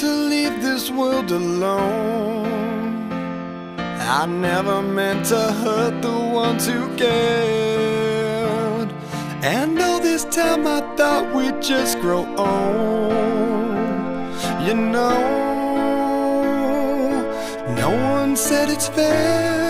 to leave this world alone. I never meant to hurt the ones who cared. And all this time I thought we'd just grow old. You know, no one said it's fair.